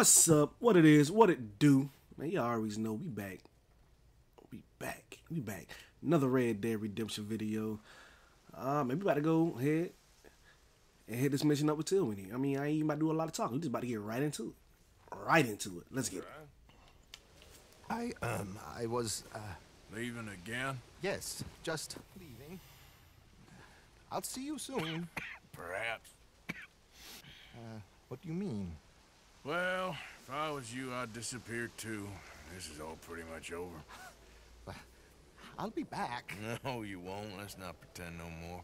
What's up? What it is? What it do? Man, you always know we back. We back. We back. Another Red Dead Redemption video. Uh, maybe about to go ahead and hit this mission up with Trelawny. I mean, I ain't even about to do a lot of talking. We just about to get right into it. Right into it. Let's get it. I, um, I was, uh, Leaving again? yes, just leaving. I'll see you soon. Perhaps. What do you mean? Well, if I was you, I'd disappear too. This is all pretty much over. I'll be back. No, you won't. Let's not pretend no more.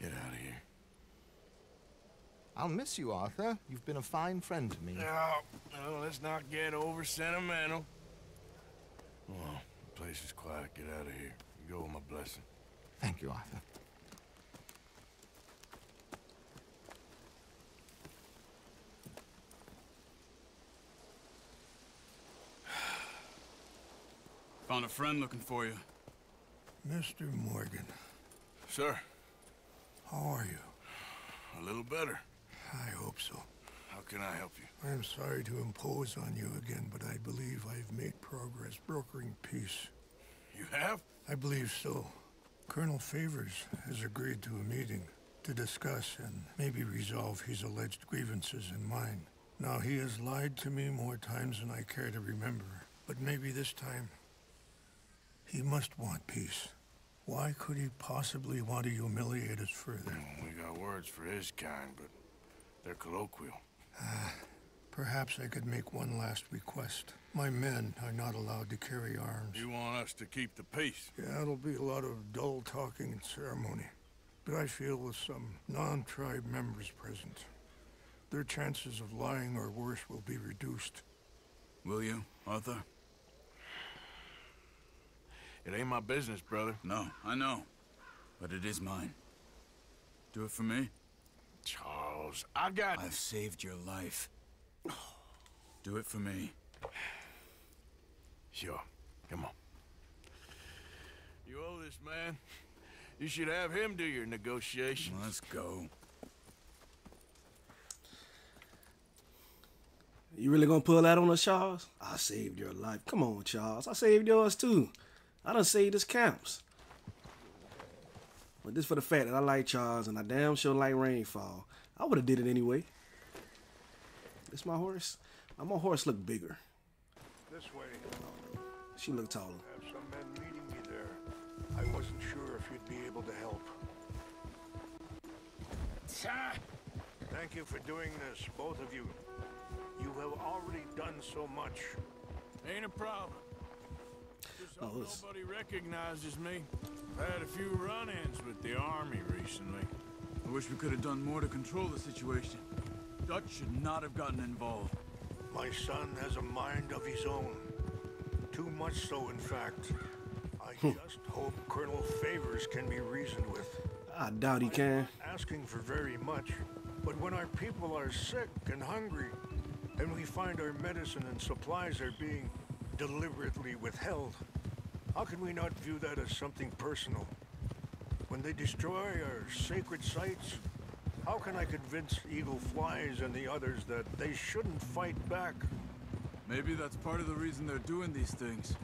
Get out of here. I'll miss you, Arthur. You've been a fine friend to me. No, no, let's not get over sentimental. Well, the place is quiet. Get out of here. You go with my blessing. Thank you, Arthur. Found a friend looking for you. Mr. Morgan, Sir, how are you? a little better. I hope so. How can I help you? I'm sorry to impose on you again, but I believe I've made progress brokering peace. You have? I believe so. Colonel Favors has agreed to a meeting to discuss and maybe resolve his alleged grievances and mine. Now, he has lied to me more times than I care to remember, but maybe this time he must want peace. Why could he possibly want to humiliate us further? Hmm, we got words for his kind, but they're colloquial. Ah, perhaps I could make one last request. My men are not allowed to carry arms. You want us to keep the peace? Yeah, it'll be a lot of dull talking and ceremony. But I feel with some non-tribe members present, their chances of lying or worse will be reduced. Will you, Arthur? It ain't my business, brother. No, I know. But it is mine. Do it for me? Charles, I got... I've saved your life. Do it for me. Sure. Come on. You owe this man. You should have him do your negotiations. Let's go. You really gonna pull that on us, Charles? I saved your life. Come on, Charles. I saved yours too. I done saved this counts. But this for the fact that I like Charles and I damn sure like Rainfall. I would have did it anyway. This my horse. Now, my horse look bigger. This way. She look taller. Have some men meeting me there. I wasn't sure if you'd be able to help. Sir! Thank you for doing this, both of you. You have already done so much. Ain't a problem. Just Oh, it's- nobody recognizes me. I've had a few run-ins with the army recently. I wish we could have done more to control the situation. Dutch should not have gotten involved. My son has a mind of his own. Too much so, in fact. I just hope Colonel Favors can be reasoned with. I doubt he can. Asking for very much, but when our people are sick and hungry, and we find our medicine and supplies are being deliberately withheld, how can we not view that as something personal? When they destroy our sacred sites, how can I convince Eagle Flies and the others that they shouldn't fight back? Maybe that's part of the reason they're doing these things.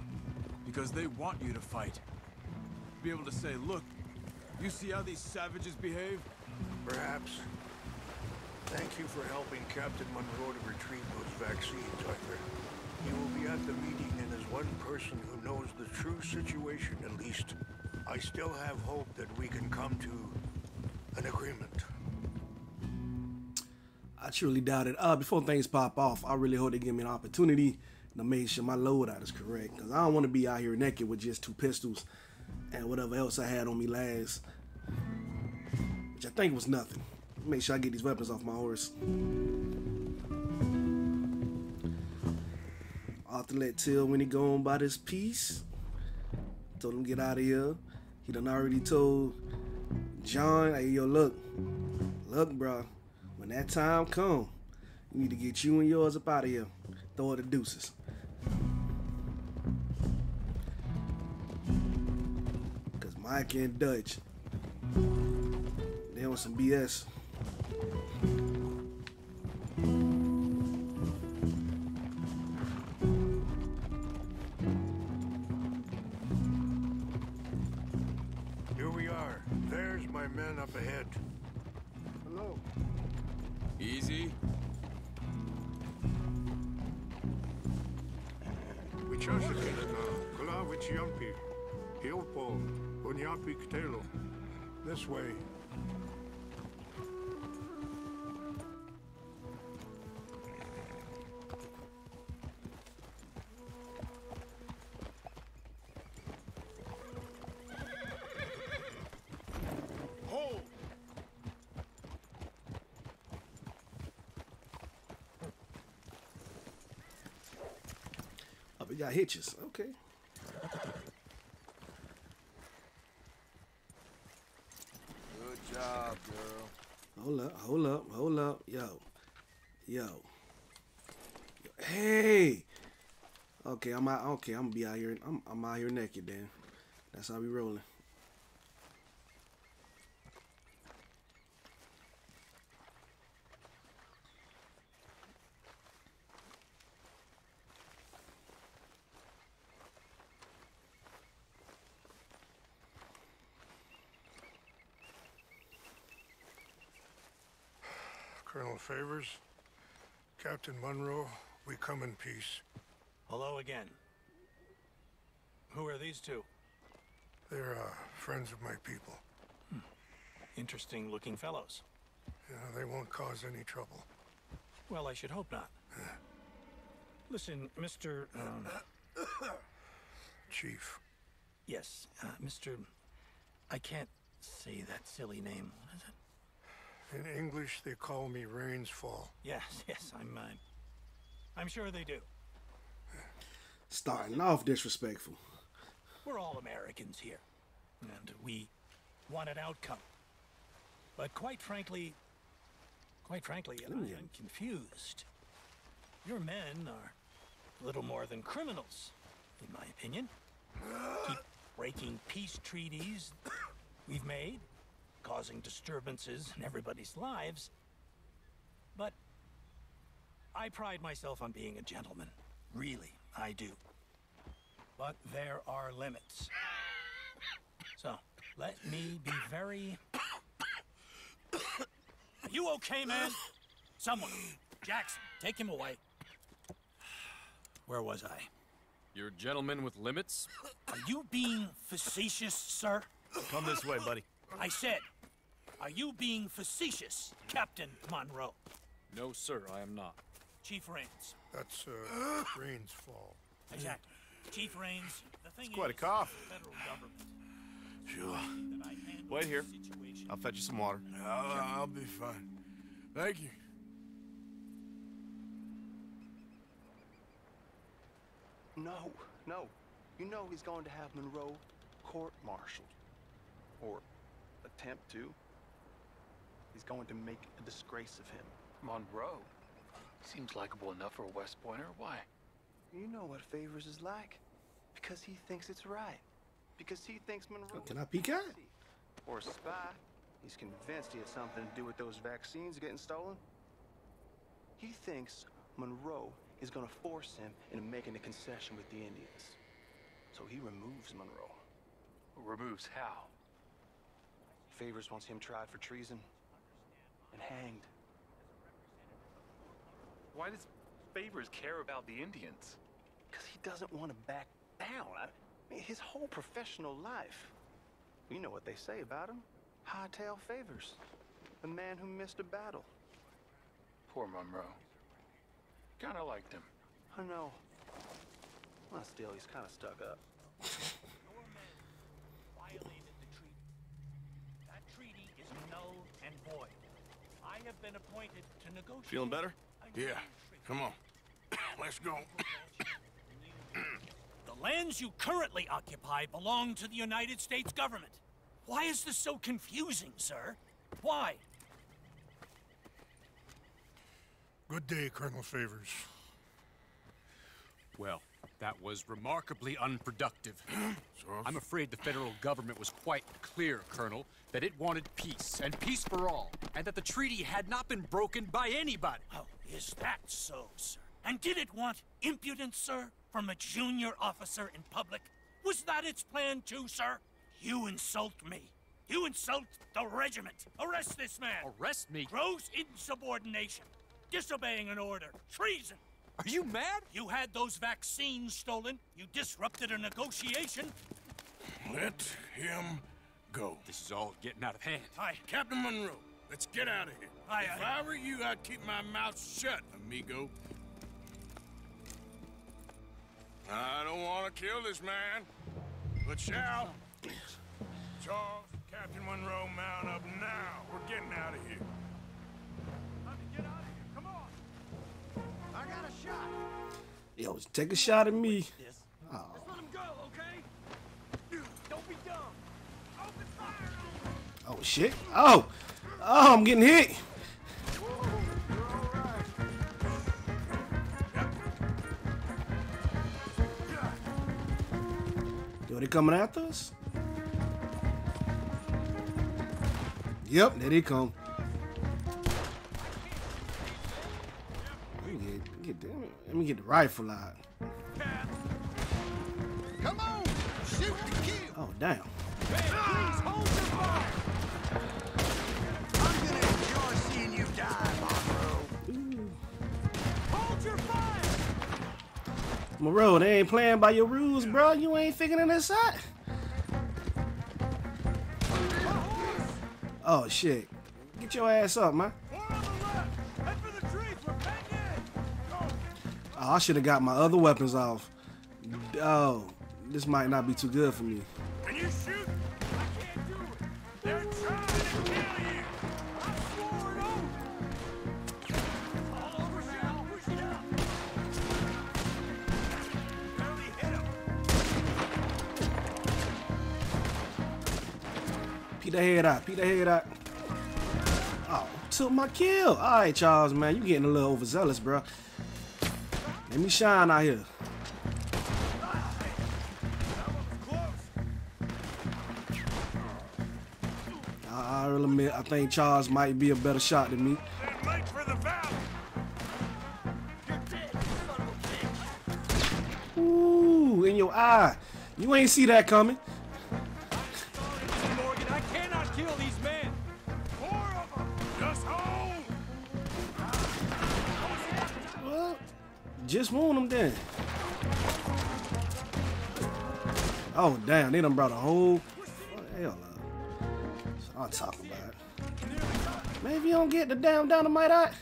Because they want you to fight. Be able to say, look, you see how these savages behave? Perhaps. Thank you for helping Captain Monroe to retrieve those vaccines, Arthur. You will be at the meeting one person who knows the true situation at least. I still have hope that we can come to an agreement. I truly doubt it. Uh, before things pop off, I really hope they give me an opportunity to make sure my loadout is correct. Because I don't want to be out here naked with just two pistols and whatever else I had on me last. Which I think was nothing. Make sure I get these weapons off my horse. To let Trelawny go on by this piece. Told him get out of here. He done already told John, hey yo, look, look, bro. When that time come, you need to get you and yours up out of here. Throw the deuces. Cause Micah and Dutch, they on some BS. Man up ahead. Hello. Easy. We Wichashakina na, kula wichiampi, hilpo, unyapi ktelo. This way. Got hitches. Okay. Good job, girl. Hold up, hold up, hold up. Yo. Yo. Hey. Okay, I'm out. Okay, I'm gonna be out here. I'm, I'm out here naked then. That's how we rolling. Colonel Favors, Captain Monroe, we come in peace. Hello again. Who are these two? They're uh, friends of my people. Interesting looking fellows. Yeah, they won't cause any trouble. Well, I should hope not. Listen, Mr. Um, Chief, yes, uh, Mr. I can't say that silly name. What is it? In English they call me Rains Fall. Yes, yes, I'm. mine. I'm sure they do. Starting off disrespectful. We're all Americans here, and we want an outcome. But quite frankly, quite frankly, I am mm. confused. Your men are little more than criminals, in my opinion. Keep breaking peace treaties we've made, causing disturbances in everybody's lives. But I pride myself on being a gentleman. Really, I do. But there are limits. So, let me be very. Are you okay, man? Someone. Jackson, take him away. Where was I? You're a gentleman with limits? Are you being facetious, sir? Come this way, buddy. I said, are you being facetious, Captain Monroe? No, sir, I am not. Chief Rains. That's uh, Rains Fall. Exactly. Chief Rains, the thing quite a is, cough. the federal government Sure. that Wait here. I'll fetch you some water. I'll, I'll be fine. Thank you. No, no. You know he's going to have Monroe court-martialed. Or attempt to. He's going to make a disgrace of him. Monroe? Seems likable enough for a West Pointer. Why? You know what Favors is like. Because he thinks it's right. Because he thinks Monroe oh, Can I peek out? crazy. Or a spy. He's convinced he has something to do with those vaccines getting stolen. He thinks Monroe is going to force him into making a concession with the Indians. So he removes Monroe. Removes how? Favors wants him tried for treason and hanged. Why does Favors care about the Indians? Because he doesn't want to back down. I mean, his whole professional life. You know what they say about him. Hightail favors. The man who missed a battle. Poor Monroe. Kinda liked him. I know. Well, still, he's kind of stuck up. Your men violated the treaty. That treaty is null and void. I have been appointed to negotiate. Feeling better? Yeah. Come on. Let's go. The lands you currently occupy belong to the United States government. Why is this so confusing, sir? Why? Good day, Colonel Favors. Well, that was remarkably unproductive. Charles? I'm afraid the federal government was quite clear, Colonel, that it wanted peace, and peace for all, and that the treaty had not been broken by anybody. Oh, is that so, sir? And did it want impudence, sir, from a junior officer in public? Was that its plan too, sir? You insult me. You insult the regiment. Arrest this man. Arrest me? Gross insubordination. Disobeying an order. Treason. Are you mad? You had those vaccines stolen. You disrupted a negotiation. Let him go. This is all getting out of hand. Hi. Captain Monroe, let's get out of here. I, if I- I were you, I'd keep my mouth shut, amigo. I don't want to kill this man, but shall. Charles, Captain Monroe, mount up now. We're getting out of here. get out of here. Come on. I got a shot. Yo, take a shot at me. This. Oh. Just let him go, okay? Don't be dumb. Open fire on him. Oh shit. Oh. Oh, I'm getting hit. Yo, they coming after us? Yep, there they come. Let me get, get the, let me get the rifle out. Come on! Shoot to kill! Oh, damn. Monroe, they ain't playing by your rules, bro. You ain't figuring this out. Oh shit. Get your ass up, man. Oh, I should have got my other weapons off. Oh, this might not be too good for me. Peek the head out. Peek head out. Oh, took my kill. All right, Charles, man. You getting a little overzealous, bro. Let me shine out here. I- I'll admit, I think Charles might be a better shot than me. Ooh, in your eye. You ain't see that coming. Just wound them then. Oh, damn. They done brought a whole... Hell no. That's what I'm talking about. Maybe you don't get the damn dynamite out.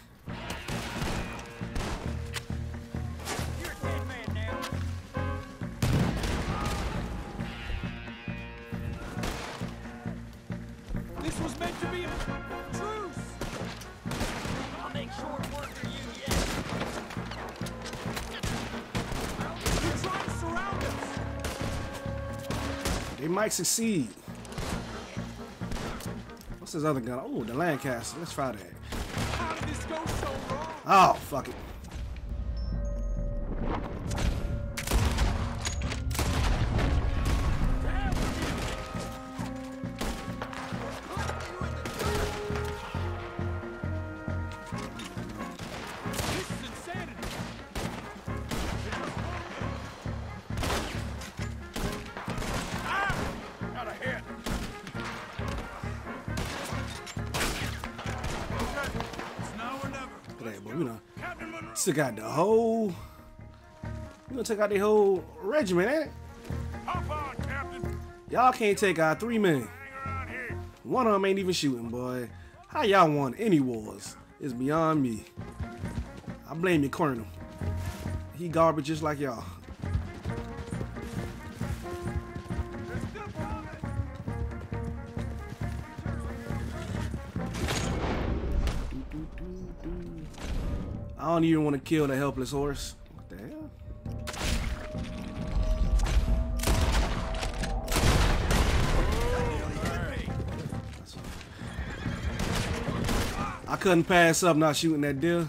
Might succeed. What's this other gun? Oh, the Lancaster. Let's try that. How did this go so? Oh, fuck it. Took out the whole... gonna take out the whole regiment, ain't it? Y'all can't take out three men. One of them ain't even shooting, boy. How y'all won any wars? It's beyond me. I blame your colonel. He garbage just like y'all. Don't even want to kill the helpless horse. What the hell? I couldn't pass up not shooting that deer.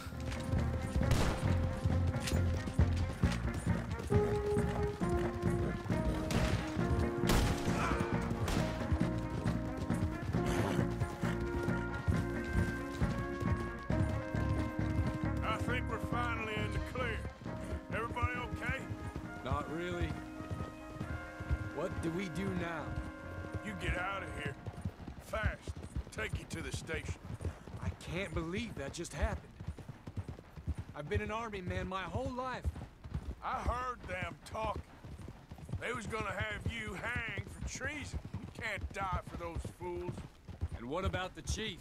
That just happened. I've been an army man my whole life. I heard them talking. They was gonna have you hanged for treason. We can't die for those fools. And what about the chief?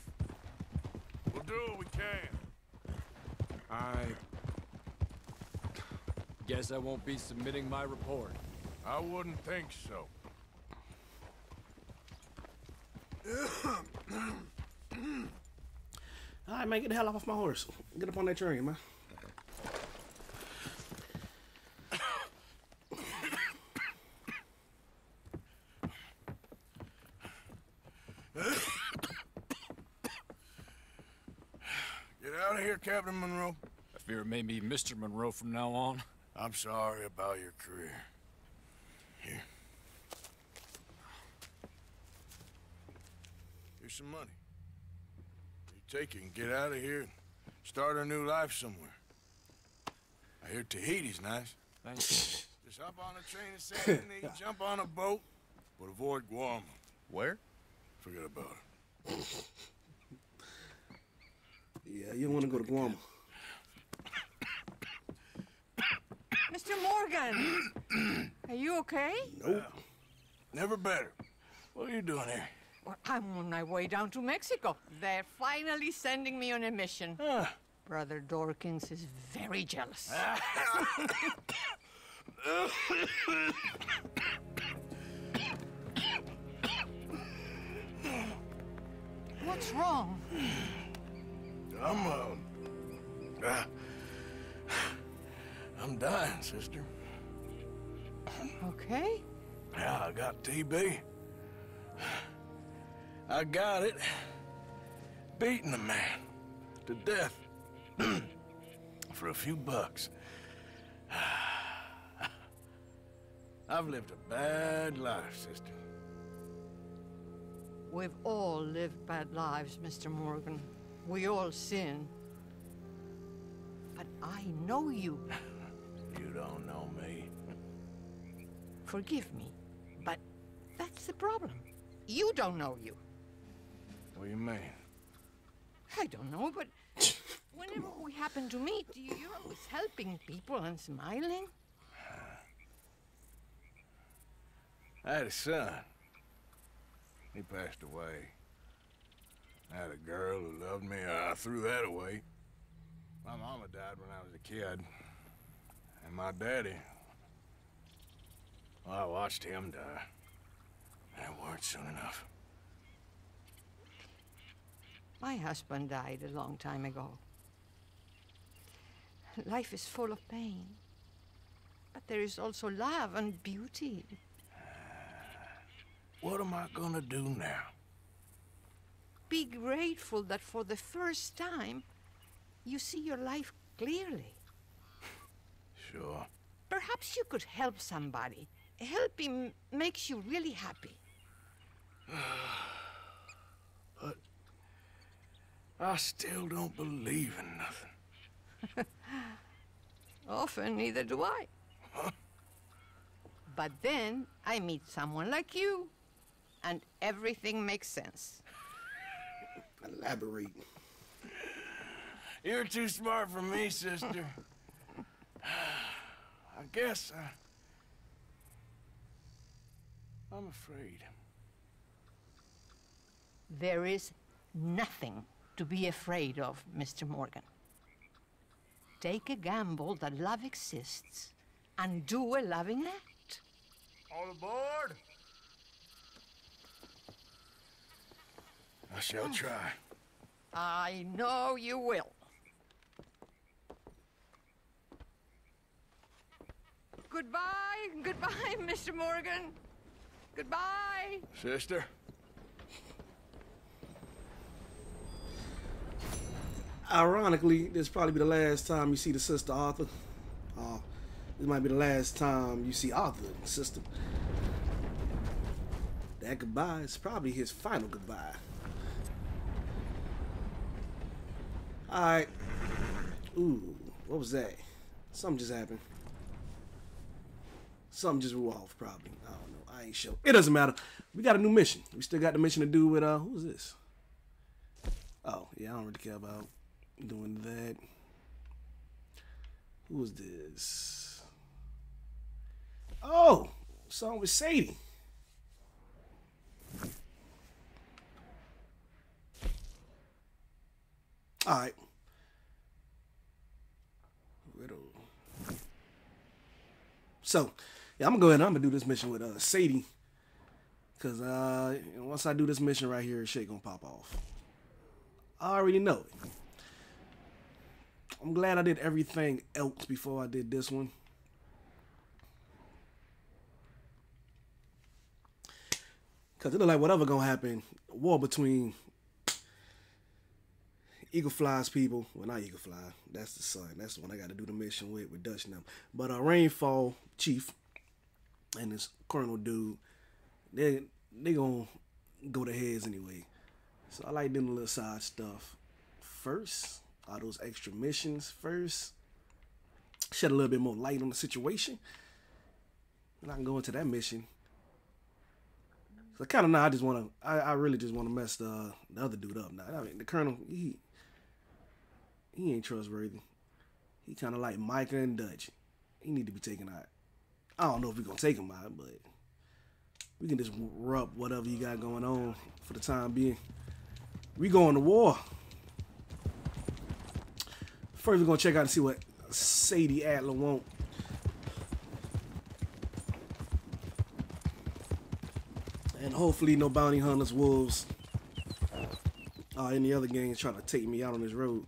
We'll do what we can. I... Guess I won't be submitting my report. I wouldn't think so. All right, man, get the hell off my horse. Get up on that train, man. Get out of here, Captain Monroe. I fear it may be Mr. Monroe from now on. I'm sorry about your career. Here. Here's some money. You take it and get out of here and start a new life somewhere. I hear Tahiti's nice. Thank you. Just hop on a train to Saint Denis, jump on a boat, but avoid Guam. Where? Forget about it. Yeah, you don't want to go to Guam. Mr. Morgan, are you okay? Nope. Never better. What are you doing here? Well, I'm on my way down to Mexico. They're finally sending me on a mission. Brother Dorkins is very jealous. What's wrong? I'm, uh, uh, I'm dying, sister. Okay. Yeah, I got TB. I got it. Beating a man to death for a few bucks. I've lived a bad life, sister. We've all lived bad lives, Mr. Morgan. We all sin. But I know you. You don't know me. Forgive me, but that's the problem. You don't know you. What do you mean? I don't know, but whenever we happen to meet, you- you're always helping people and smiling. I had a son. He passed away. I had a girl who loved me. I threw that away. My mama died when I was a kid. And my daddy... Well, I watched him die. And it weren't soon enough. My husband died a long time ago. Life is full of pain. But there is also love and beauty. Ah, what am I gonna do now? Be grateful that for the first time, you see your life clearly. Sure. Perhaps you could help somebody. Helping makes you really happy. But I still don't believe in nothing. Often, neither do I. But then I meet someone like you, and everything makes sense. Elaborate. You're too smart for me, sister. I guess I... I'm afraid. There is nothing to be afraid of, Mr. Morgan. Take a gamble that love exists and do a loving act. All aboard! I shall try. I know you will. Goodbye, goodbye, Mr. Morgan. Goodbye. Sister? Ironically, this probably be the last time you see the sister Arthur. Uh, this might be the last time you see Arthur and the sister. That goodbye is probably his final goodbye. Alright. Ooh, what was that? Something just happened. Something just blew off, probably. I don't know. I ain't sure. It doesn't matter. We got a new mission. We still got the mission to do with uh who's this? Oh, yeah, I don't really care about doing that. Who is this? Oh, song with Sadie. All right. Widow. So, yeah, I'm gonna go ahead. and I'm gonna do this mission with uh, Sadie, cause uh, once I do this mission right here, shit gonna pop off. I already know it. I'm glad I did everything else before I did this one. Cause it look like whatever gonna happen, war between Eagle Flies people. Well, not Eagle Fly. That's the son. That's the one I got to do the mission with with Dutch and them. But uh, Rainfall Chief and this Colonel dude, they they gonna go to heads anyway. So I like doing the little side stuff first. All those extra missions first. Shed a little bit more light on the situation. And I can go into that mission. So kind of now I just want to, I, I really just want to mess the, the other dude up now. I mean, the colonel, he he ain't trustworthy. He kind of like Micah and Dutch. He need to be taken out. I don't know if we're gonna take him out, but we can just rub whatever you got going on for the time being. We going to war. First, we're gonna check out and see what Sadie Adler want. And hopefully no bounty hunters, wolves, uh, any other gangs trying to take me out on this road.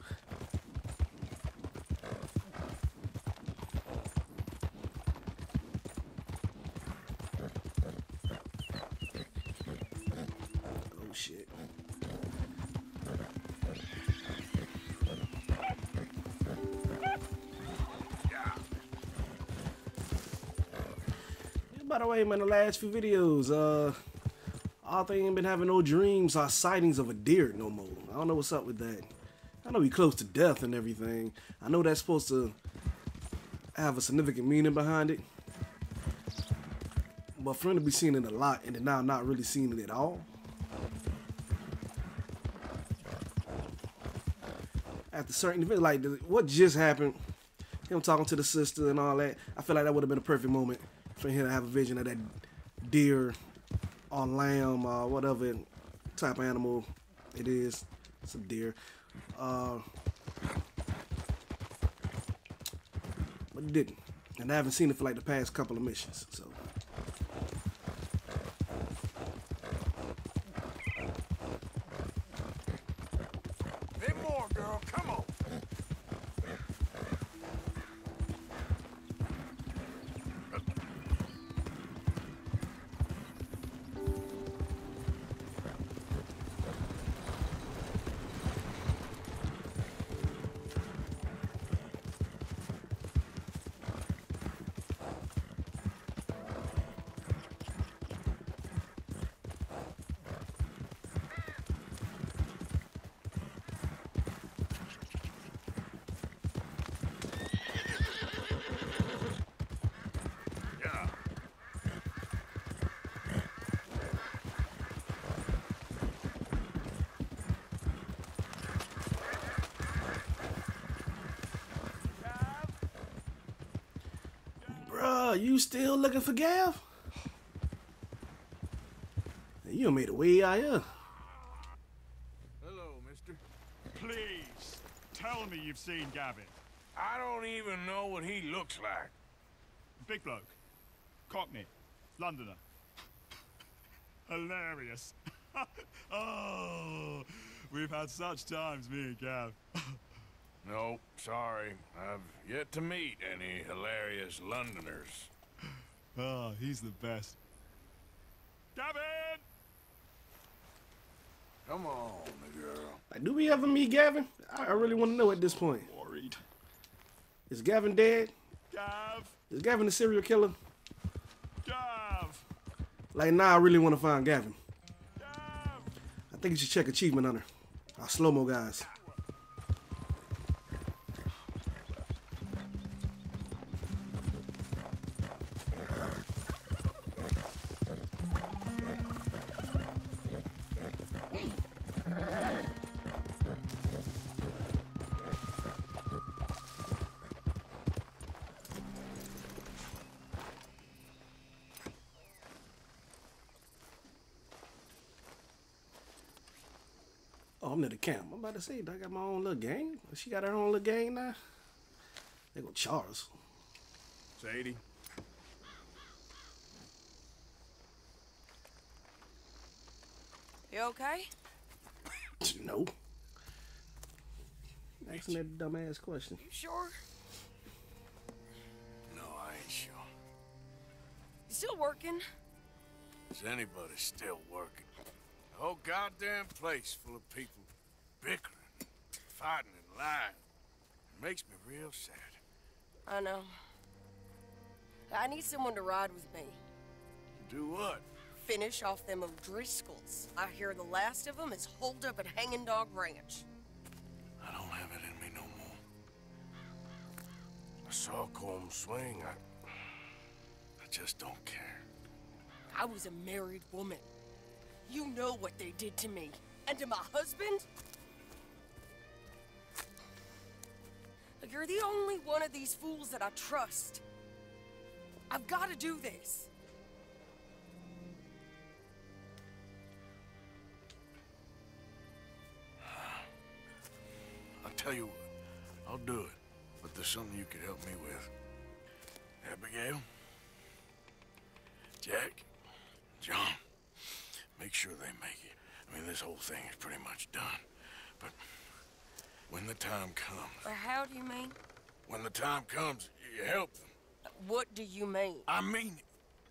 Yeah, by the way, man, the last few videos, uh, Arthur ain't been having no dreams or sightings of a deer no more. I don't know what's up with that. I know he close to death and everything. I know that's supposed to have a significant meaning behind it. But for him to be seeing it a lot and then now not really seeing it at all. After certain events, like what just happened, him talking to the sister and all that, I feel like that would have been a perfect moment for him to have a vision of that deer or lamb or whatever type of animal it is. It's a deer. Uh, but it didn't. And I haven't seen it for like the past couple of missions. So still looking for Gav? You done made a way out here. Hello, mister. Please, tell me you've seen Gavin. I don't even know what he looks like. Big bloke. Cockney. Londoner. Hilarious. oh, we've had such times, me and Gav. No, sorry. I've yet to meet any hilarious Londoners. Oh, he's the best. Gavin! Come on, girl. Like, do we ever meet Gavin? I, I really want to know at this point. Worried. Is Gavin dead? Gav! Is Gavin a serial killer? Gav! Like, now I really want to find Gavin. I think you should check achievement on her. Our slow mo guys. Camp. I'm about to say, I got my own little gang. She got her own little gang now. They go Charles. Sadie. You okay? No. Asking that dumbass question. You sure? No, I ain't sure. You still working? Is anybody still working? The whole goddamn place full of people bickering, fighting, and lying. It makes me real sad. I know. I need someone to ride with me. Do what? Finish off them O'Driscolls. I hear the last of them is holed up at Hanging Dog Ranch. I don't have it in me no more. I saw Colm swing. I, I just don't care. I was a married woman. You know what they did to me. And to my husband? You're the only one of these fools that I trust. I've got to do this. I'll tell you what. I'll do it. But there's something you could help me with. Abigail? Jack? John? Make sure they make it. I mean, this whole thing is pretty much done. But when the time comes, Or how do you mean? when the time comes, you help them. What do you mean? I mean it.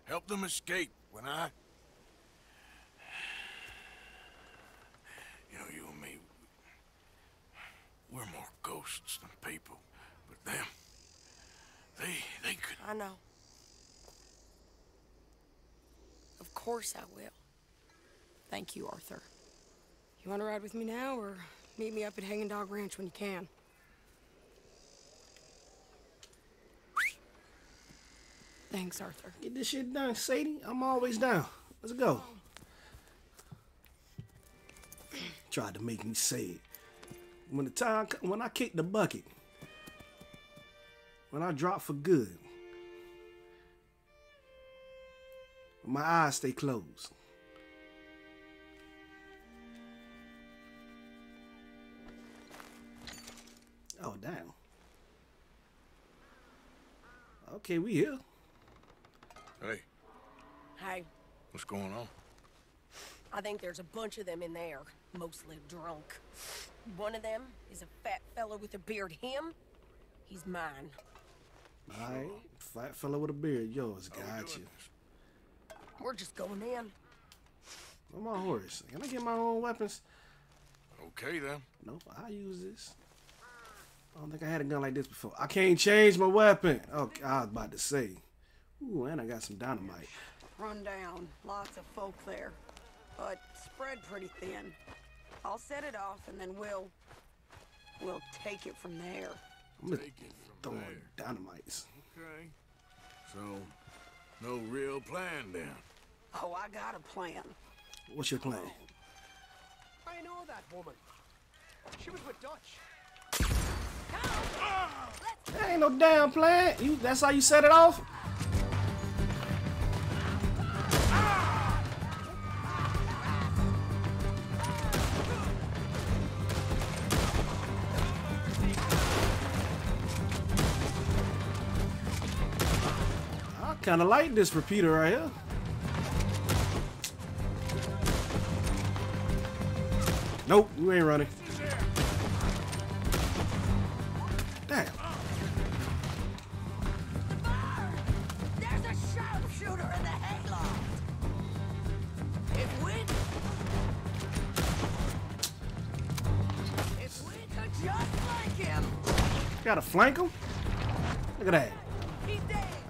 Help them escape when I... You know, you and me, we're more ghosts than people. But them, they, they could... I know. Of course I will. Thank you, Arthur. You want to ride with me now, or meet me up at Hanging Dog Ranch when you can? Thanks, Arthur. Get this shit done, Sadie. I'm always down. Let's go. Tried to make me say it. When the time, when I kick the bucket, when I drop for good, my eyes stay closed. Oh damn. Okay, we here. Hey, Hey, what's going on? I think there's a bunch of them in there, mostly drunk. One of them is a fat fella with a beard. Him, he's mine. All right, fat fella with a beard, yours. Got you. We're just going in. On my horse. Can I get my own weapons? Okay, then. Nope, I use this. I don't think I had a gun like this before. I can't change my weapon. Oh, okay, I was about to say. Ooh, and I got some dynamite. Run down. Lots of folk there. But spread pretty thin. I'll set it off and then we'll... We'll take it from there. I'm just throwing dynamites. Okay. So, no real plan then. Oh, I got a plan. What's your plan? I know that woman. She was with Dutch. That ain't no damn plan. You, that's how you set it off? Kind of like this repeater right here. Nope, you ain't running. Gotta flank him? Look at that.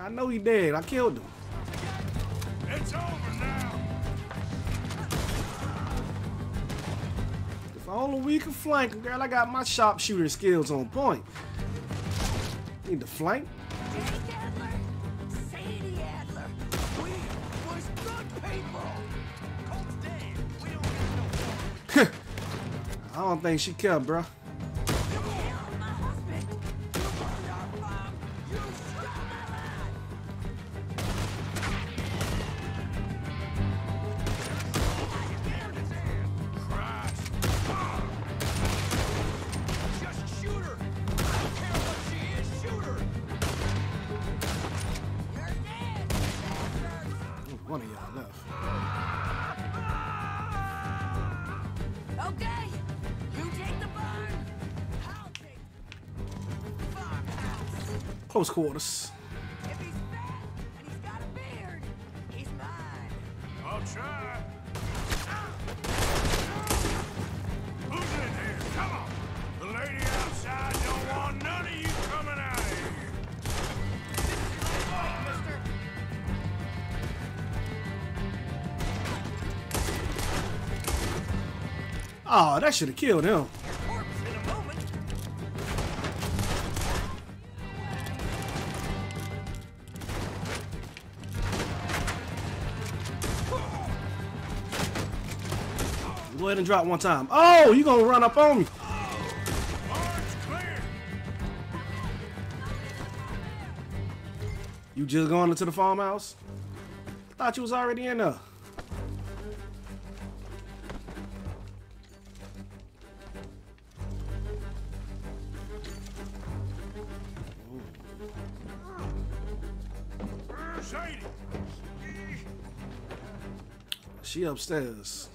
I know he dead. I killed him. It's over now. If only we can flank him, girl. I got my sharpshooter skills on point. Need to flank. Jake Adler, Sadie Adler, we was good people. Colt's dead. We don't have no I don't think she kept, bro. Close quarters. That should have killed him. Go ahead and drop one time. Oh, you gonna run up on me? You just going into the farmhouse? Thought you was already in there. She upstairs.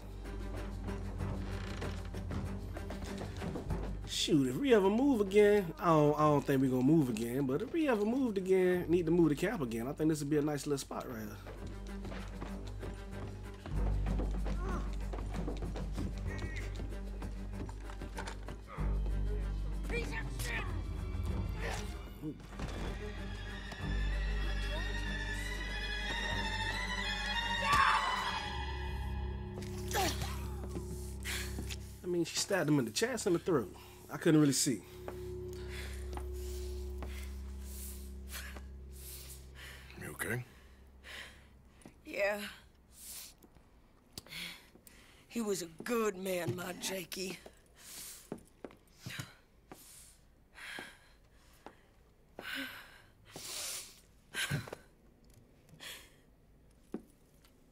Shoot, if we ever move again, I don't, I don't think we're gonna move again, but if we ever moved again, need to move the camp again, I think this would be a nice little spot right here. Mean, she him in the chest and the throat. I couldn't really see. You okay? Yeah. He was a good man, my Jakey.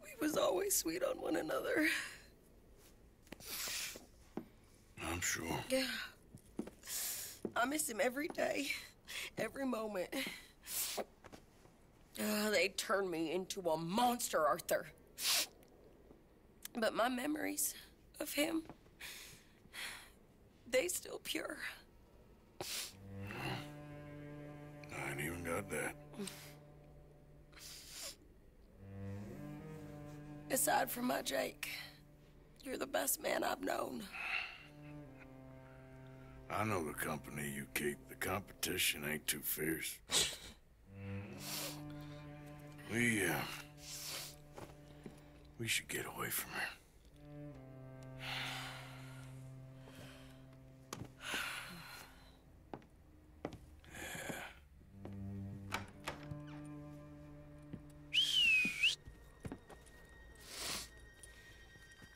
We was always sweet on one another. I'm sure. Yeah. I miss him every day, every moment. Uh, they turned me into a monster, Arthur. But my memories of him, they still pure. I ain't even got that. Aside from my Jake, you're the best man I've known. I know the company you keep. The competition ain't too fierce. We, uh... We should get away from her.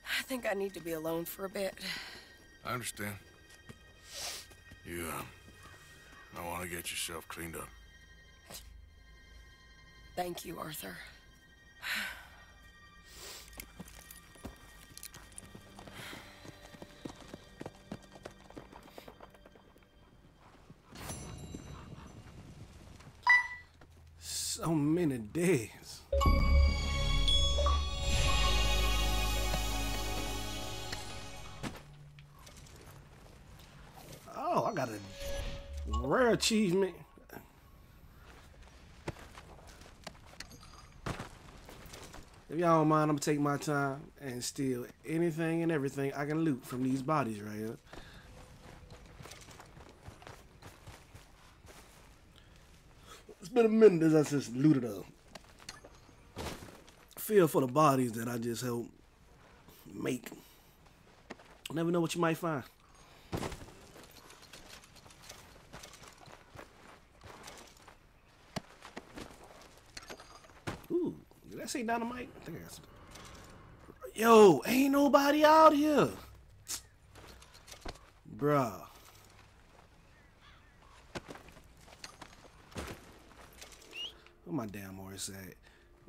I think I need to be alone for a bit. I understand. You, uh... I want to get yourself cleaned up. Thank you, Arthur. So many days. Got a rare achievement. If y'all don't mind, I'm gonna take my time and steal anything and everything I can loot from these bodies right here. It's been a minute since I just looted up. Feel for the bodies that I just helped make. Never know what you might find. Ooh, dynamite? I think I. Yo, ain't nobody out here. Bruh. Where my damn horse at?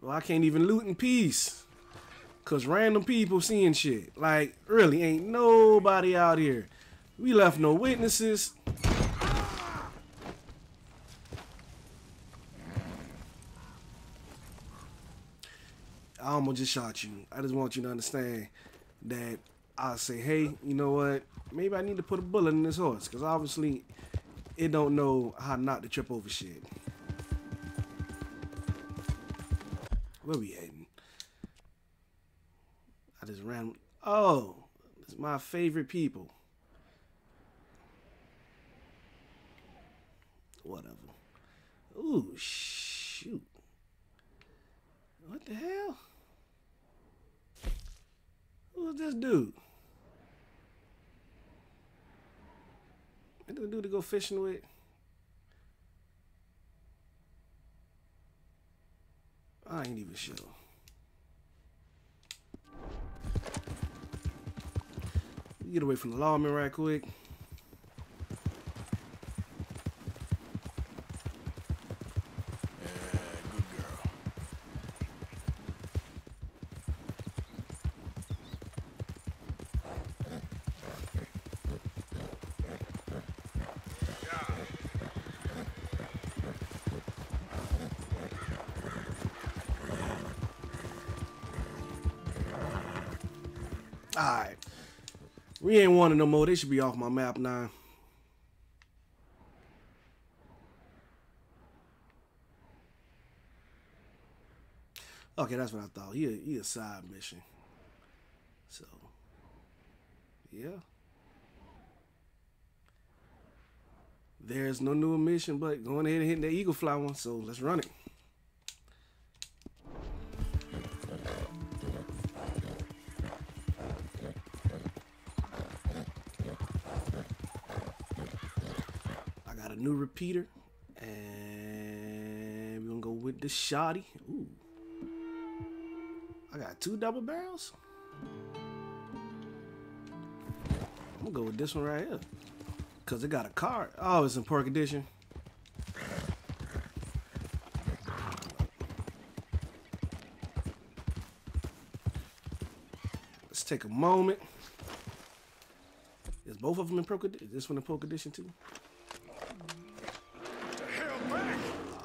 Well, I can't even loot in peace. Cause random people seeing shit. Like, really, ain't nobody out here. We left no witnesses. Almost just shot you. I just want you to understand that I say, hey, you know what? Maybe I need to put a bullet in this horse because obviously it don't know how not to trip over shit. Where we heading? I just ran. Oh, it's my favorite people. Whatever. Ooh, shoot. What the hell? Who's this dude? What the dude to go fishing with? I ain't even sure. Get away from the lawman right quick. No more. They should be off my map now. Okay, that's what I thought. He a, he a side mission. So, yeah. There's no new mission, but going ahead and hitting the Eagle Fly one. So let's run it. We're gonna go with the shoddy. Ooh, I got two double barrels. I'm gonna go with this one right here, cause it got a card. Oh, it's in poor condition. Let's take a moment. Is both of them in pro condition? This one in pro condition too?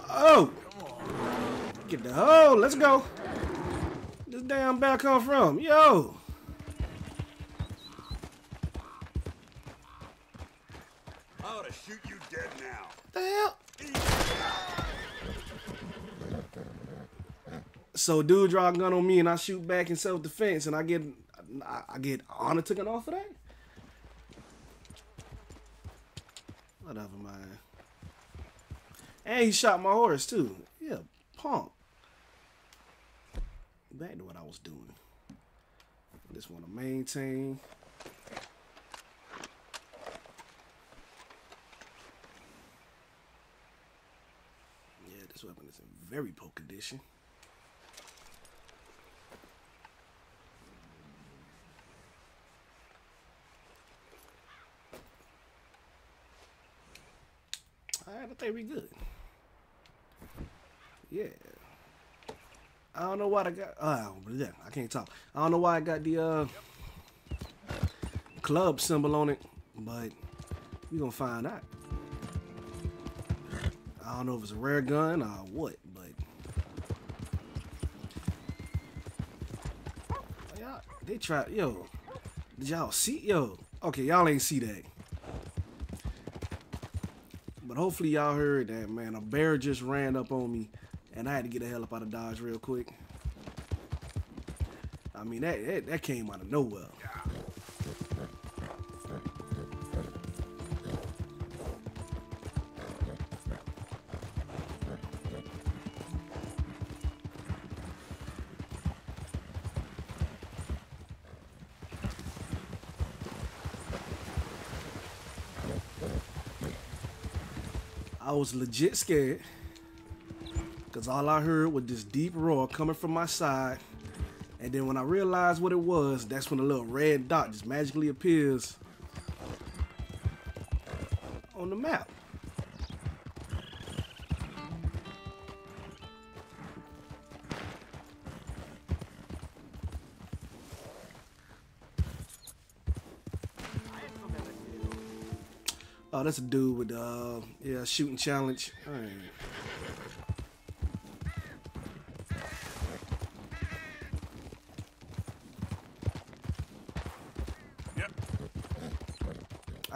Oh! Get the hole. Let's go. This damn bell come from? Yo! I ought to shoot you dead now. The hell? So dude draw a gun on me and I shoot back in self defense and I get I, I get honor taken off of that? Whatever, man. And he shot my horse too. Yeah, punk. Back to what I was doing. Just want to maintain. Yeah, this weapon is in very poor condition. Alright, I think we good. Yeah. I don't know why I got. Oh, yeah, I can't talk. I don't know why I got the uh club symbol on it, but we gonna find out. I don't know if it's a rare gun or what, but y'all, they try. Yo, did y'all see? Yo, okay, y'all ain't see that. But hopefully y'all heard that, man. A bear just ran up on me, and I had to get the hell up out of Dodge real quick. I mean, that that, that came out of nowhere. I was legit scared because all I heard was this deep roar coming from my side. And then when I realized what it was, that's when a little red dot just magically appears on the map. Oh, that's a dude with uh yeah shooting challenge.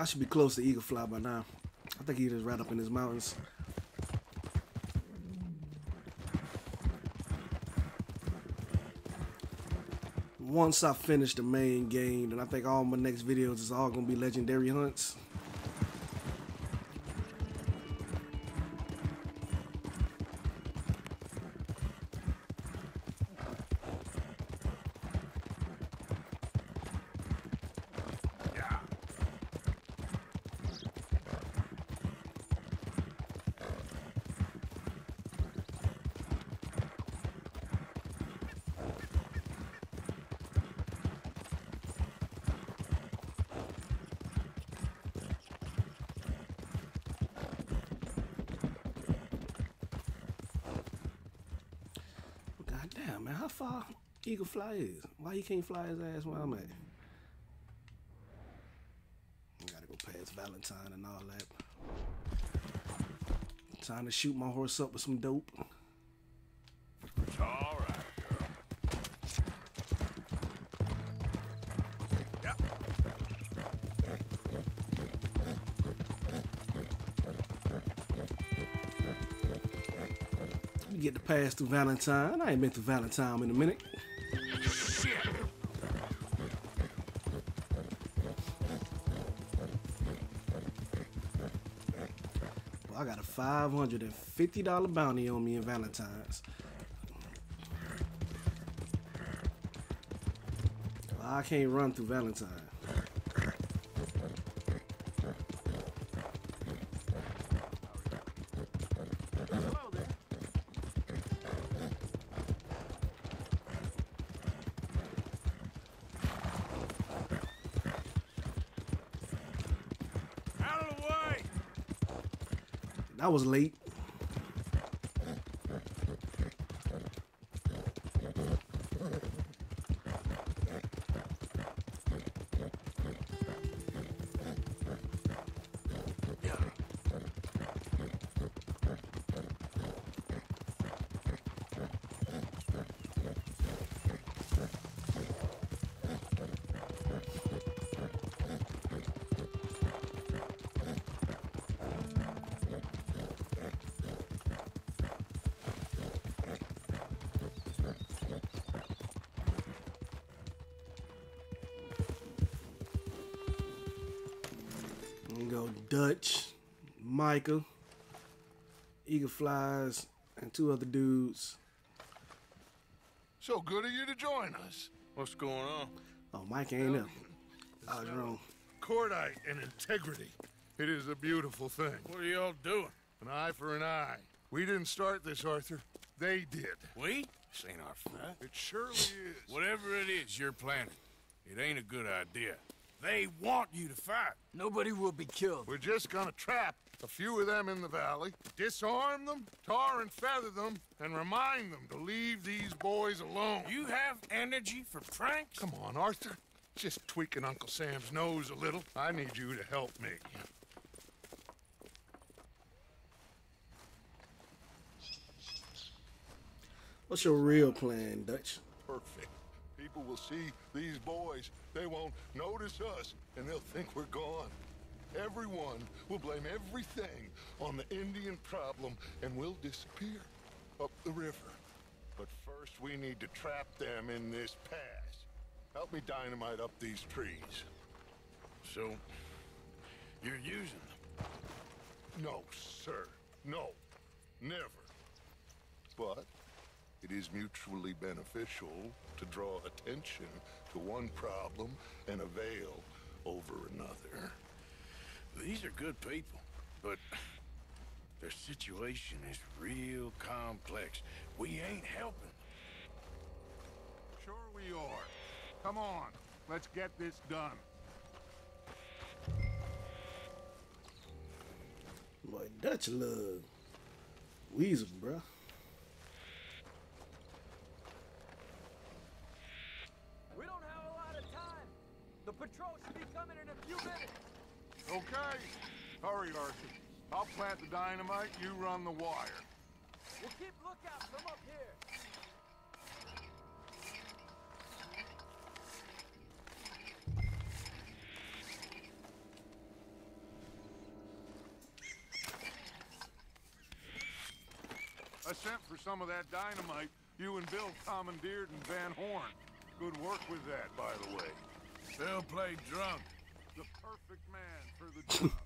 Should be close to Eagle Fly by now. I think he is right up in his mountains. Once I finish the main game, then I think all my next videos is all gonna be legendary hunts. Fly is? Why he can't fly his ass where I'm at? Gotta go past Valentine and all that. Time to shoot my horse up with some dope. All right. Get the pass through Valentine. I ain't been through Valentine in a minute. I got a $550 bounty on me in Valentine's. I can't run through Valentine. Out of the way! That was late. Micah, Eagle Flies, and two other dudes. So good of you to join us. What's going on? Oh, Mike ain't up. I was wrong. Cordite and integrity. It is a beautiful thing. What are y'all doing? An eye for an eye. We didn't start this, Arthur. They did. We? This ain't our fault. It surely is. Whatever it is you're planning, it ain't a good idea. They want you to fight. Nobody will be killed. We're just gonna trap a few of them in the valley, disarm them, tar and feather them, and remind them to leave these boys alone. You have energy for pranks? Come on, Arthur. Just tweaking Uncle Sam's nose a little. I need you to help me. What's your real plan, Dutch? Perfect. People will see these boys. They won't notice us, and they'll think we're gone. Everyone will blame everything on the Indian problem, and we'll disappear up the river. But first, we need to trap them in this pass. Help me dynamite up these trees. So, you're using them? No, sir. No. Never. But it is mutually beneficial to draw attention to one problem and avail over another. These are good people, but their situation is real complex. We ain't helping. Sure we are. Come on, let's get this done. Boy, Dutch love Weasel, bruh. patrol should be coming in a few minutes. Okay. Hurry, Archie. I'll plant the dynamite, you run the wire. We'll keep lookout from up here. I sent for some of that dynamite you and Bill commandeered in Van Horn. Good work with that, by the way. Bill played drunk. The perfect man for the job.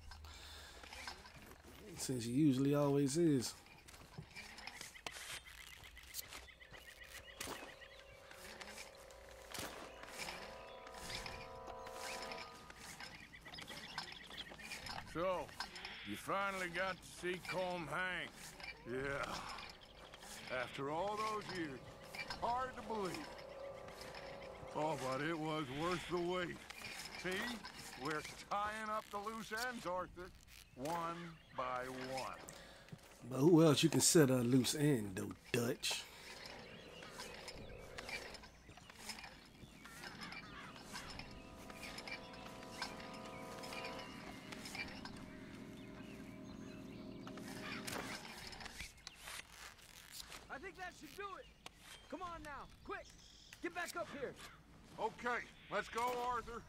Since he usually always is. So, you finally got to see Colm Hank. yeah. After all those years, hard to believe. Oh, but it was worth the wait. See? We're tying up the loose ends, Arthur. One by one. But who else you consider a loose end, though, Dutch? I think that should do it. Come on now, quick. Get back up here. Okay, let's go, Arthur.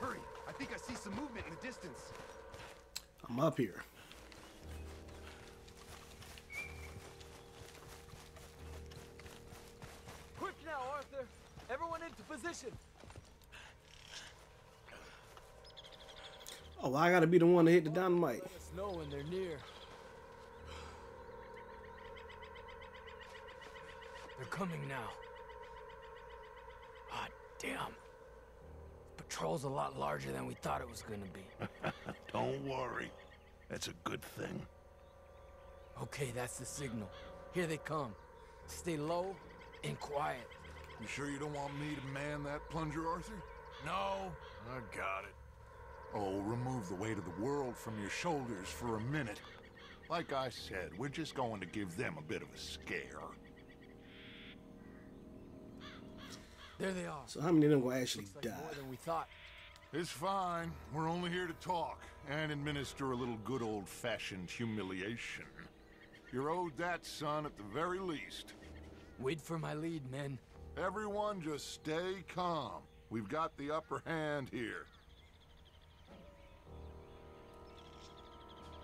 Hurry! I think I see some movement in the distance. I'm up here. Oh, I gotta be the one to hit the dynamite. Let us know when they're near. They're coming now. Ah, damn. Patrol's a lot larger than we thought it was gonna be. Don't worry. That's a good thing. Okay, that's the signal. Here they come. Stay low and quiet. You sure you don't want me to man that plunger, Arthur? No, I got it. Oh, remove the weight of the world from your shoulders for a minute. Like I said, we're just going to give them a bit of a scare. There they are. So how many of them gonna actually Looks like die? more than we thought. It's fine. We're only here to talk and administer a little good old-fashioned humiliation. You're owed that, son, at the very least. Wait for my lead, men. Everyone just stay calm. We've got the upper hand here.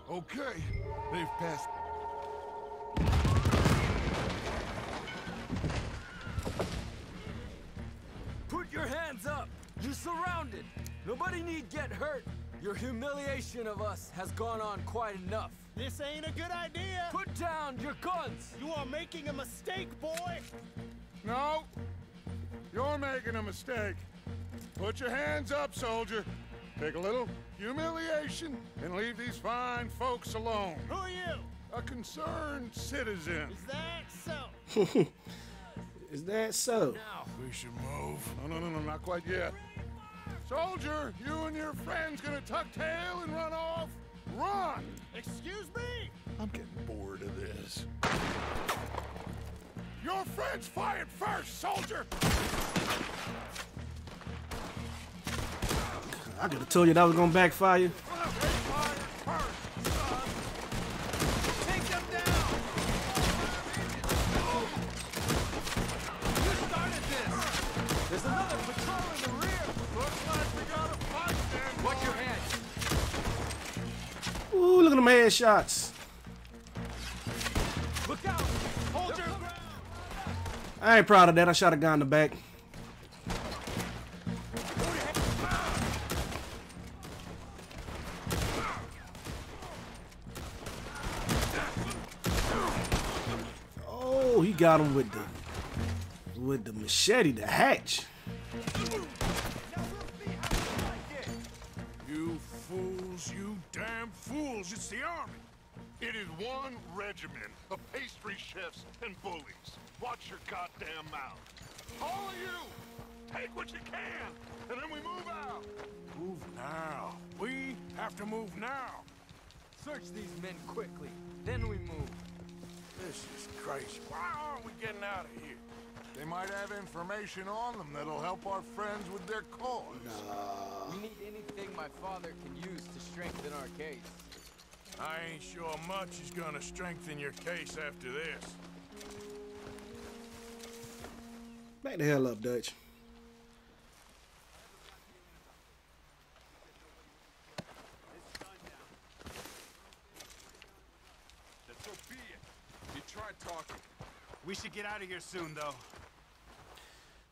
Okay, they've passed. Put your hands up! You're surrounded! Nobody need get hurt! Your humiliation of us has gone on quite enough. This ain't a good idea. Put down your guns! You are making a mistake, boy. No! You're making a mistake. Put your hands up, soldier. Take a little humiliation and leave these fine folks alone. Who are you? A concerned citizen. Is that so? Is that so? Now, We should move. No, no, no, no, not quite yet. Soldier, you and your friends gonna tuck tail and run off? Run! Excuse me? I'm getting bored of this. Your friends fired first, soldier! I could have told you that was gonna backfire. take them down! You started this! There's another patrol in the rear! Looks like we got a fight then. Watch your hands! Ooh, look at them headshots. Look out! Hold your ground! I ain't proud of that. I shot a guy in the back. Oh, he got him with the with the machete, the hatch. You fools, you damn fools. It's the army. It is one regiment of pastry chefs and bullies. Watch your goddamn mouth. All of you, take what you can, and then we move out. Move now. We have to move now. Search these men quickly, then we move. This is crazy. Why aren't we getting out of here? They might have information on them that'll help our friends with their cause. We need anything my father can use to strengthen our case. I ain't sure much is gonna strengthen your case after this. Back the hell up, Dutch. So be it. You tried talking. We should get out of here soon, though.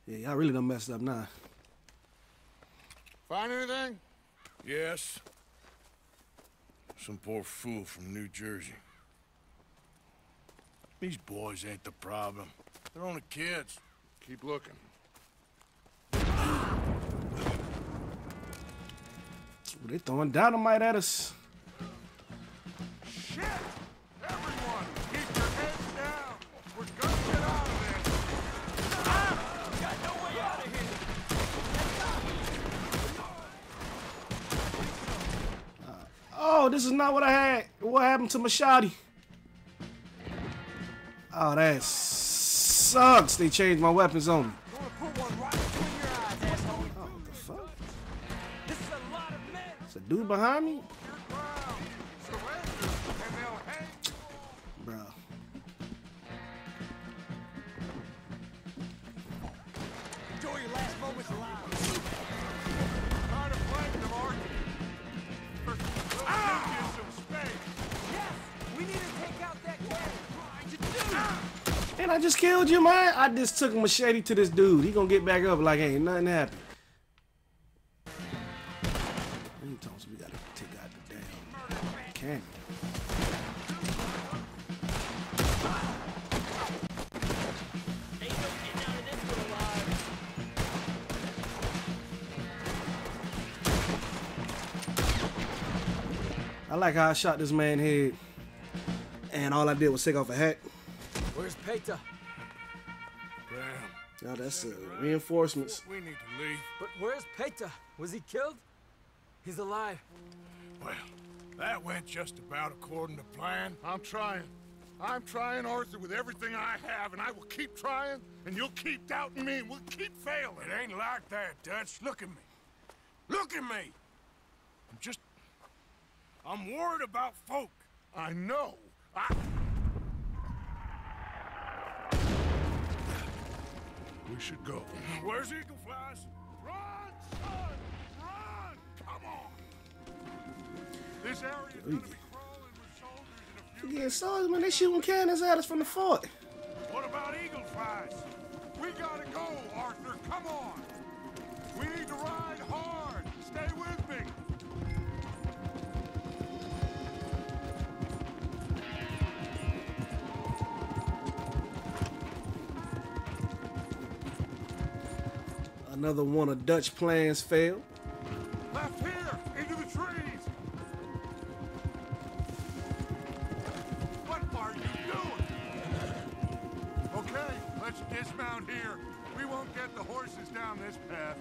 Yeah, y'all really done messed up now. Find anything? Yes. Some poor fool from New Jersey. These boys ain't the problem. They're only kids. Keep looking. They throwing dynamite at us. Shit! Everyone, keep your heads down. We're gonna get out of this. Ah! Got no way out of here. Oh, this is not what I had. What happened to my shotty? Oh, that sucks. They changed my weapons on me. It's a dude behind me? And I just killed you, man. I just took a machete to this dude. He gonna get back up like ain't nothing happened. Told us we gotta take out the damn cannon. I like how I shot this man head, and all I did was take off a hat. Where's Paytah? Damn. Now that's uh, reinforcements. We need to leave. But where's Paytah? Was he killed? He's alive. Well, that went just about according to plan. I'm trying. I'm trying, Arthur, with everything I have, and I will keep trying, and you'll keep doubting me, and we'll keep failing. It ain't like that, Dutch. Look at me. Look at me. I'm just... I'm worried about folk. I know. I... We should go. Where's Eagle Flies? Run, son! Run! Come on! This area's gonna be crawling with soldiers in a few Yeah, soldiers, man, they shooting cannons at us from the fort. What about Eagle Flies? We gotta go, Arthur. Come on. We need to ride hard. Stay with me. Another one of Dutch plans failed. Left here, into the trees. What are you doing? Okay, let's dismount here. We won't get the horses down this path.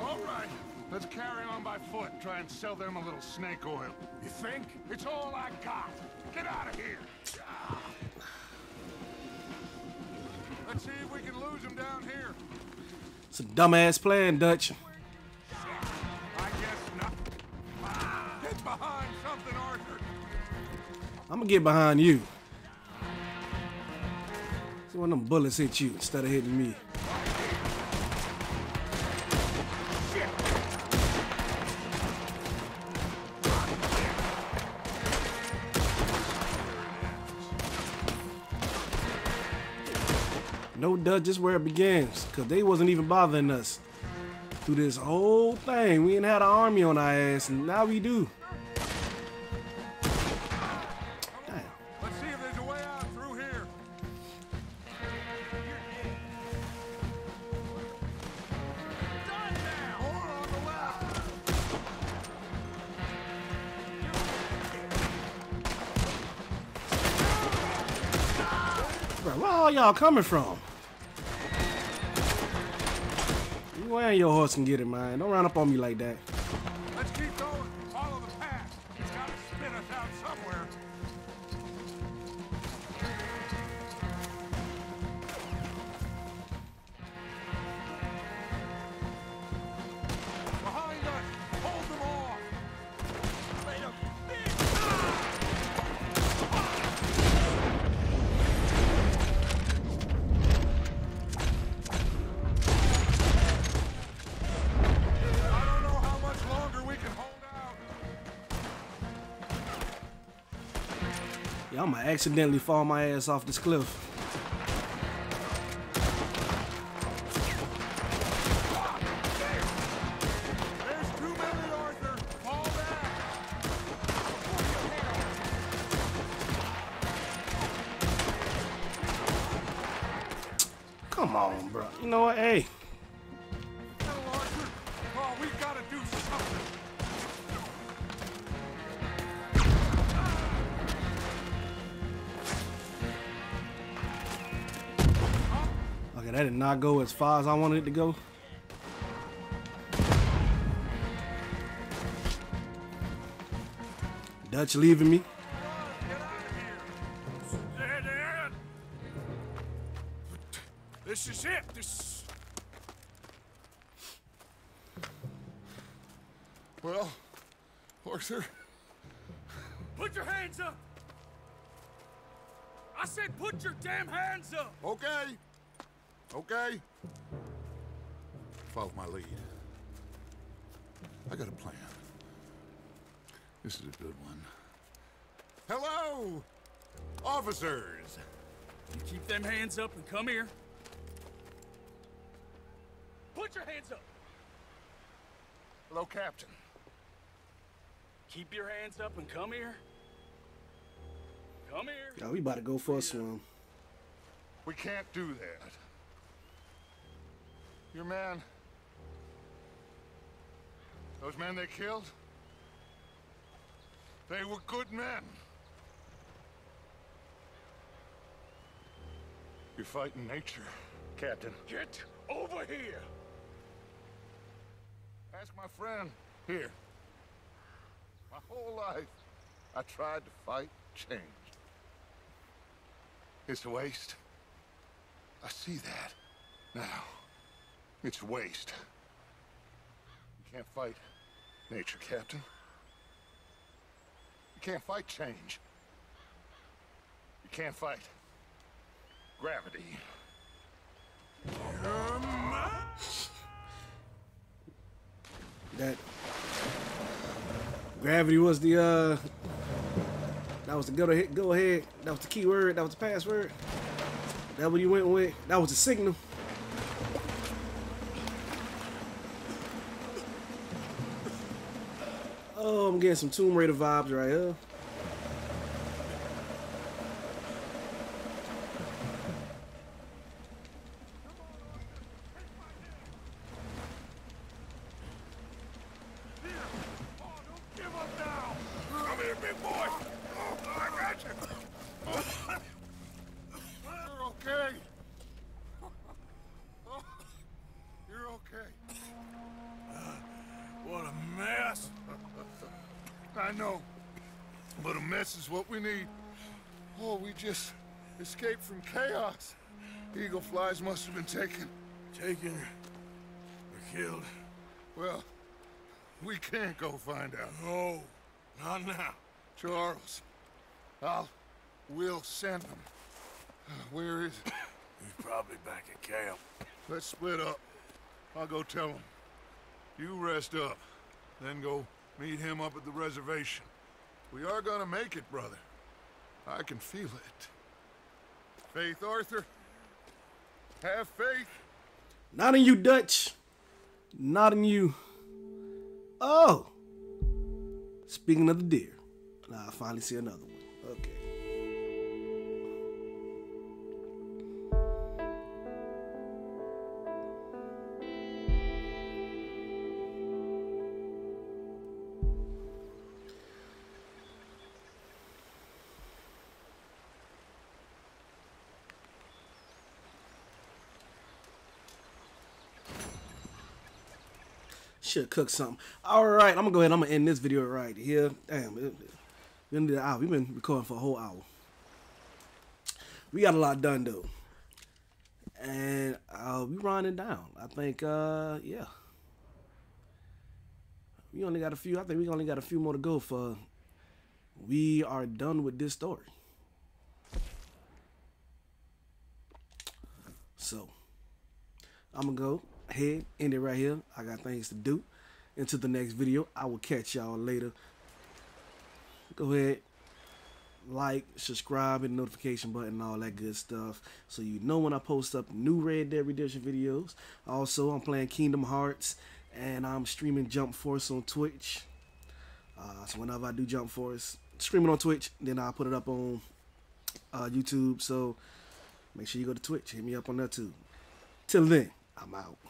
All right. Let's carry on by foot. Try and sell them a little snake oil. You think? It's all I got. Get out of here. It's a dumbass plan, Dutch. I'm gonna get behind you. See when them bullets hit you instead of hitting me. No just where it begins, cause they wasn't even bothering us through this whole thing. We ain't had an army on our ass, and now we do. Let's see if there's a way out through here. Done now. More on the left. Bro, where all y'all coming from? You and your horse can get it, man. Don't run up on me like that. I'm gonna accidentally fall my ass off this cliff. Not go as far as I wanted it to go. Dutch leaving me. Officers! You keep them hands up and come here. Put your hands up! Hello, Captain. Keep your hands up and come here. Come here. Yo, we about to go for a swim. We can't do that. Your man. Those men they killed? They were good men. You're fighting nature, Captain. Get over here! Ask my friend here. My whole life, I tried to fight change. It's a waste. I see that now. It's waste. You can't fight nature, Captain. You can't fight change. You can't fight gravity. That gravity was the uh that was the go ahead go ahead. That was the key word, that was the password. That what you went with. That was the signal. Oh, I'm getting some Tomb Raider vibes right here. Give up now! Come here, big boy! Oh, I got you! You're okay! Oh, You're okay. What a mess! I know, but a mess is what we need. Oh, we just escaped from chaos. Eagle flies must have been taken. Taken or killed? Well, we can't go find out. No, not now. Charles, I'll, we'll send him. Uh, Where is he? He's probably back at camp. Let's split up. I'll go tell him. You rest up, then go meet him up at the reservation. We are gonna make it, brother. I can feel it. Faith, Arthur. Have faith. Not in you, Dutch. Not in you. Oh. Speaking of the deer. Now I finally see another one. Okay. Should cook something. All right, I'm gonna go ahead. I'm gonna end this video right here. Damn, it, we ended an hour. We've been recording for a whole hour. We got a lot done though, and uh, we running down. I think, uh, yeah, we only got a few. I think we only got a few more to go for. We are done with this story. So, I'm gonna go ahead, end it right here. I got things to do. Into the next video. I will catch y'all later. Go ahead. like, subscribe, and notification button, all that good stuff, so you know when I post up new Red Dead Redemption videos. Also, I'm playing Kingdom Hearts, and I'm streaming Jump Force on Twitch. Uh, so whenever I do Jump Force, stream it on Twitch, then I'll put it up on uh, YouTube. So make sure you go to Twitch, hit me up on that too. Till then, I'm out.